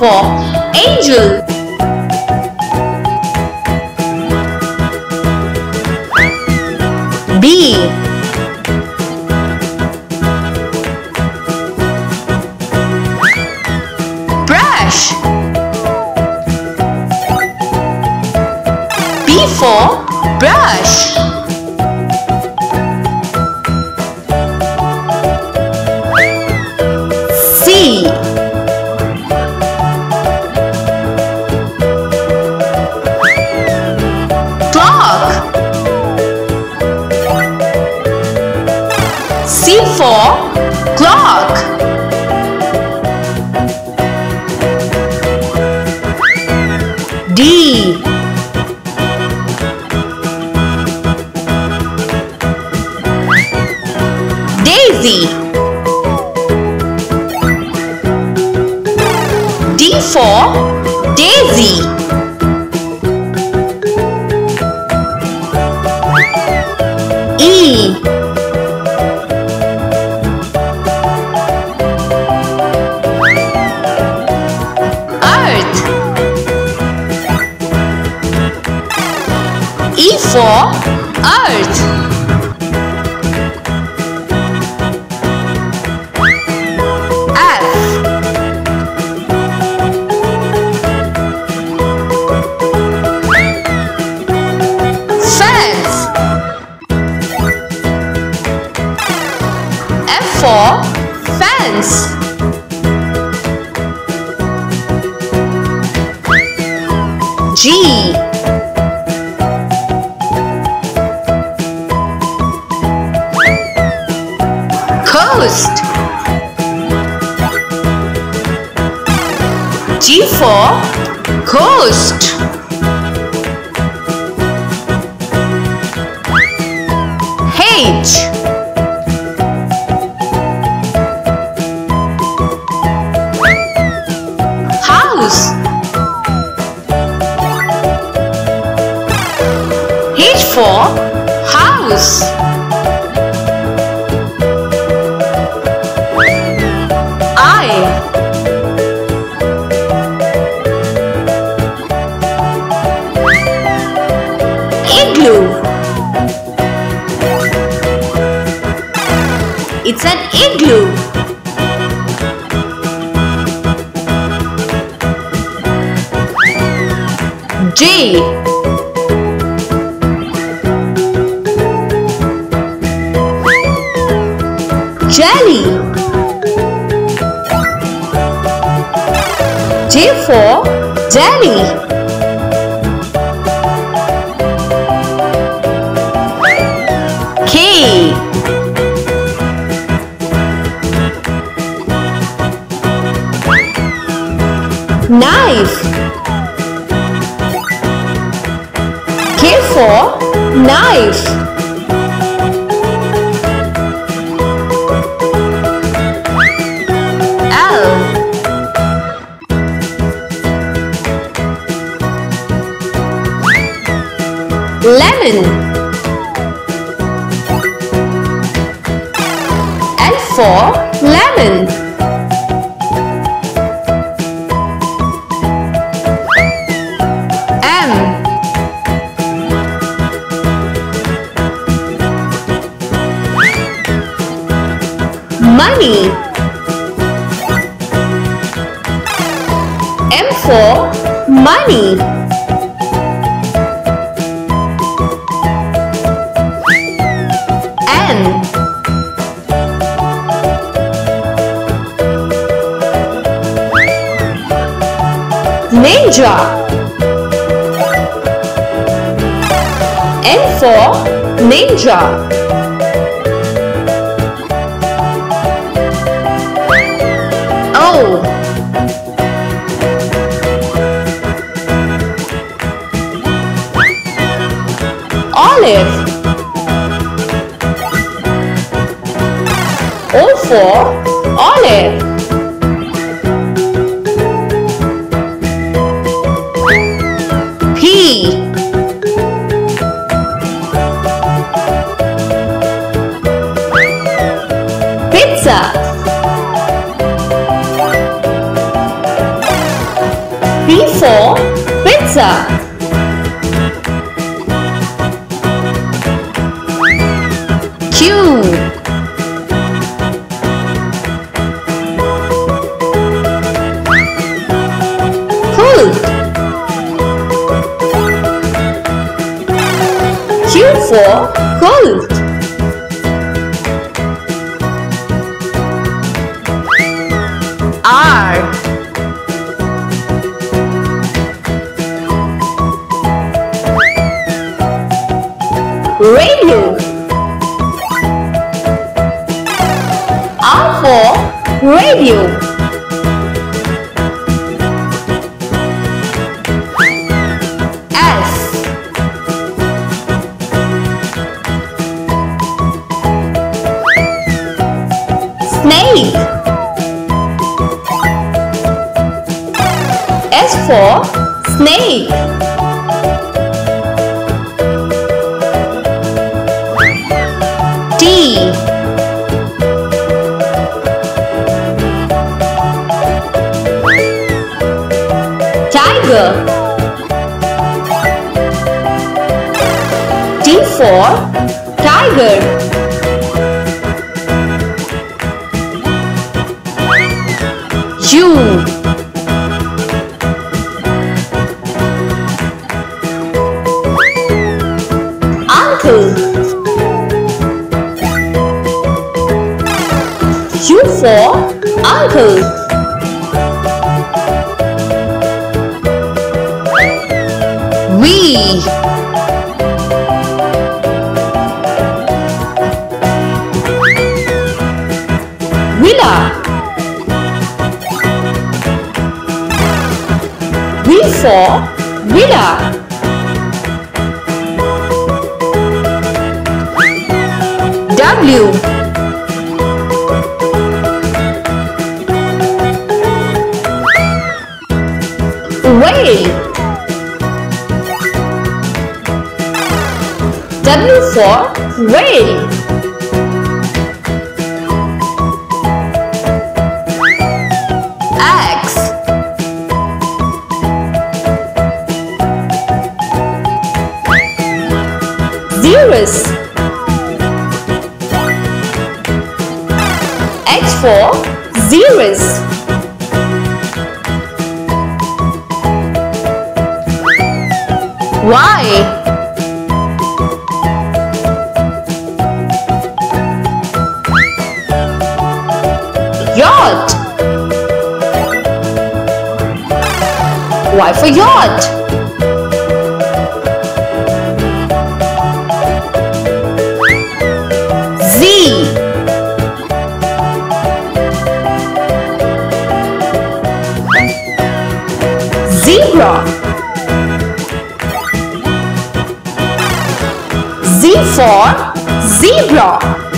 for angel. B. Brush. B for brush D E for Earth G for coast. H J Jelly. J for jelly. K. Knife for knife L. Lemon. L for lemon Money. M for money. N. Ninja. N for Ninja Olive. O for Olive for pizza. Q. Hood. Q for cold. Radio. R for radio. S. Snake. S for snake. Tiger. T for tiger. U. for uncle. We. Villa. V for villa. W. W for whale. X. Zeros. X for zeros. Y. Yacht. Y for yacht. Z. Zebra. Z for zebra.